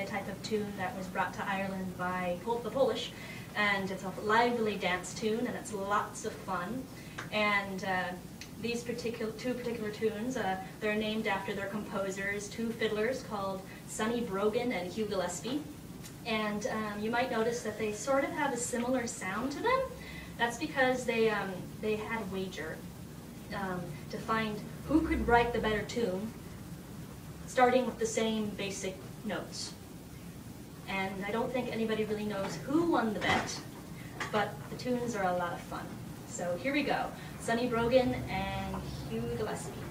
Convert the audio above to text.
a type of tune that was brought to Ireland by Pol- the Polish, and it's a lively dance tune, and it's lots of fun. And uh, these particular two particular tunes, uh, they're named after their composers, two fiddlers called Sonny Brogan and Hugh Gillespie. And um, you might notice that they sort of have a similar sound to them. That's because they um, they had a wager um, to find who could write the better tune, starting with the same basic notes. And I don't think anybody really knows who won the bet, but the tunes are a lot of fun. So here we go, Sonny Brogan and Hugh Gillespie.